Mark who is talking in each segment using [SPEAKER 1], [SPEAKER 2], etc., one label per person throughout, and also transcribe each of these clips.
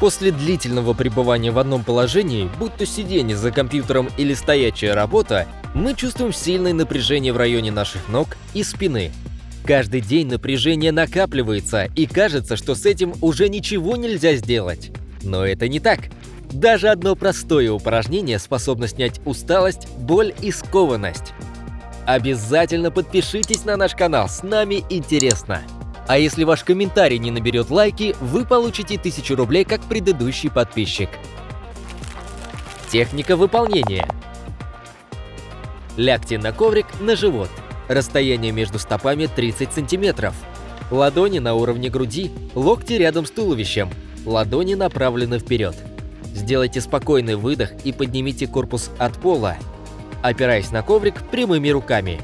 [SPEAKER 1] После длительного пребывания в одном положении, будь то сидение за компьютером или стоячая работа, мы чувствуем сильное напряжение в районе наших ног и спины. Каждый день напряжение накапливается, и кажется, что с этим уже ничего нельзя сделать. Но это не так. Даже одно простое упражнение способно снять усталость, боль и скованность. Обязательно подпишитесь на наш канал, с нами интересно. А если ваш комментарий не наберет лайки, вы получите 1000 рублей как предыдущий подписчик. Техника выполнения. Лягте на коврик на живот. Расстояние между стопами 30 сантиметров. Ладони на уровне груди, локти рядом с туловищем. Ладони направлены вперед. Сделайте спокойный выдох и поднимите корпус от пола, опираясь на коврик прямыми руками.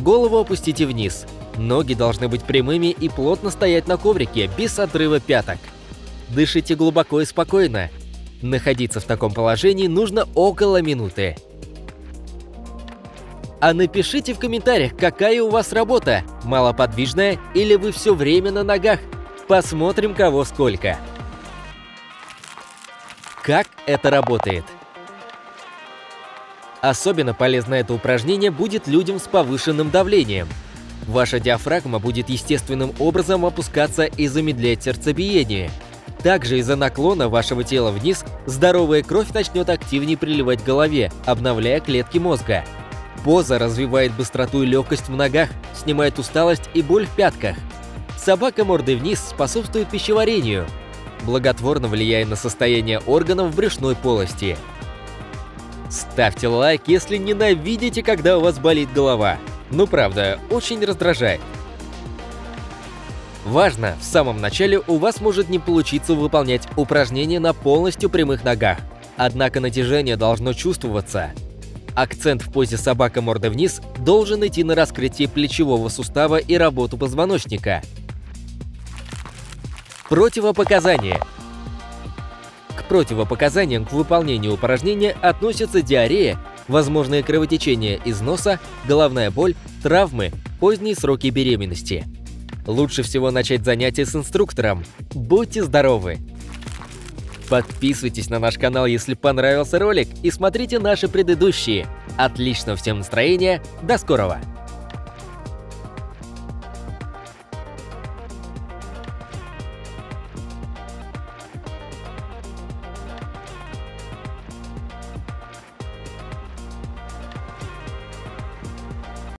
[SPEAKER 1] Голову опустите вниз. Ноги должны быть прямыми и плотно стоять на коврике, без отрыва пяток. Дышите глубоко и спокойно. Находиться в таком положении нужно около минуты. А напишите в комментариях, какая у вас работа, малоподвижная или вы все время на ногах. Посмотрим, кого сколько. Как это работает? Особенно полезно это упражнение будет людям с повышенным давлением. Ваша диафрагма будет естественным образом опускаться и замедлять сердцебиение. Также из-за наклона вашего тела вниз здоровая кровь начнет активнее приливать к голове, обновляя клетки мозга. Поза развивает быстроту и легкость в ногах, снимает усталость и боль в пятках. Собака мордой вниз способствует пищеварению, благотворно влияя на состояние органов в брюшной полости. Ставьте лайк, если ненавидите, когда у вас болит голова. Ну правда, очень раздражает. Важно, в самом начале у вас может не получиться выполнять упражнения на полностью прямых ногах. Однако натяжение должно чувствоваться. Акцент в позе собака морда вниз должен идти на раскрытие плечевого сустава и работу позвоночника. Противопоказания. К противопоказаниям к выполнению упражнения относятся диарея, возможное кровотечение из носа, головная боль, травмы, поздние сроки беременности. Лучше всего начать занятие с инструктором. Будьте здоровы! Подписывайтесь на наш канал, если понравился ролик, и смотрите наши предыдущие. Отличного всем настроения, до скорого!